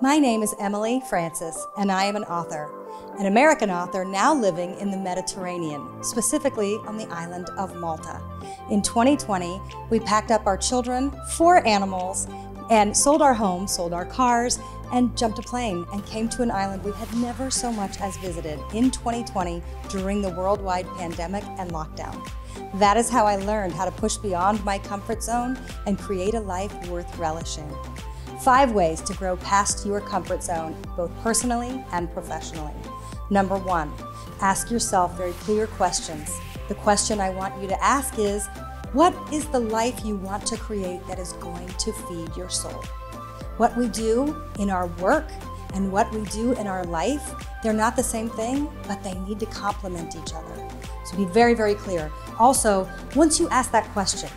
My name is Emily Francis, and I am an author, an American author now living in the Mediterranean, specifically on the island of Malta. In 2020, we packed up our children, four animals, and sold our home, sold our cars, and jumped a plane and came to an island we had never so much as visited in 2020 during the worldwide pandemic and lockdown. That is how I learned how to push beyond my comfort zone and create a life worth relishing. Five ways to grow past your comfort zone, both personally and professionally. Number one, ask yourself very clear questions. The question I want you to ask is, what is the life you want to create that is going to feed your soul? What we do in our work and what we do in our life, they're not the same thing, but they need to complement each other. So be very, very clear. Also, once you ask that question,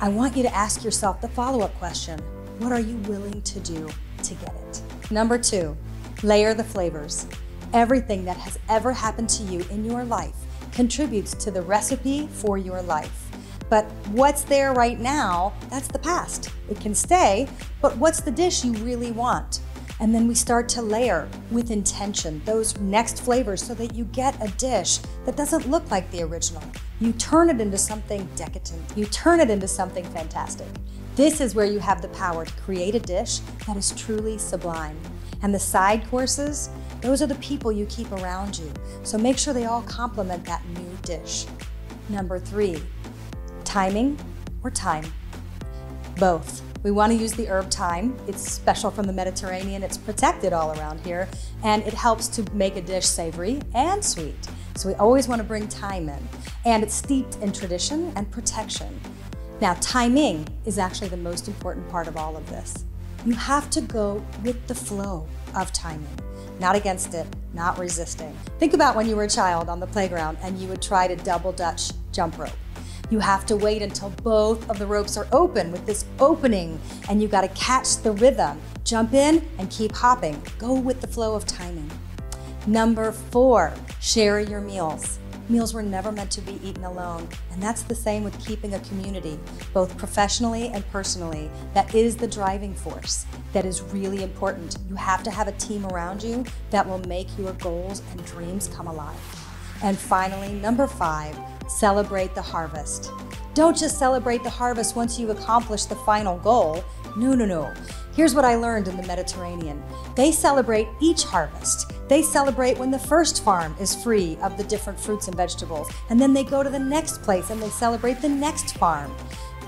I want you to ask yourself the follow up question what are you willing to do to get it? Number two, layer the flavors. Everything that has ever happened to you in your life contributes to the recipe for your life. But what's there right now, that's the past. It can stay, but what's the dish you really want? And then we start to layer with intention those next flavors so that you get a dish that doesn't look like the original. You turn it into something decadent. You turn it into something fantastic. This is where you have the power to create a dish that is truly sublime. And the side courses, those are the people you keep around you. So make sure they all complement that new dish. Number three, timing or time? Both. We want to use the herb thyme. It's special from the Mediterranean. It's protected all around here, and it helps to make a dish savory and sweet. So we always want to bring thyme in. And it's steeped in tradition and protection. Now, timing is actually the most important part of all of this. You have to go with the flow of timing, not against it, not resisting. Think about when you were a child on the playground and you would try to double dutch jump rope. You have to wait until both of the ropes are open with this opening, and you got to catch the rhythm. Jump in and keep hopping. Go with the flow of timing. Number four, share your meals. Meals were never meant to be eaten alone, and that's the same with keeping a community, both professionally and personally. That is the driving force that is really important. You have to have a team around you that will make your goals and dreams come alive. And finally, number five, celebrate the harvest. Don't just celebrate the harvest once you've accomplished the final goal. No, no, no. Here's what I learned in the Mediterranean they celebrate each harvest. They celebrate when the first farm is free of the different fruits and vegetables. And then they go to the next place and they celebrate the next farm.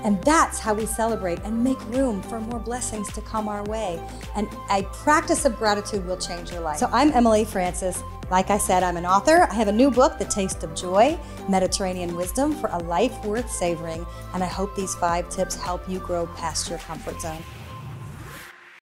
And that's how we celebrate and make room for more blessings to come our way. And a practice of gratitude will change your life. So I'm Emily Francis. Like I said, I'm an author. I have a new book, The Taste of Joy Mediterranean Wisdom for a Life Worth Savoring. And I hope these five tips help you grow past your comfort zone.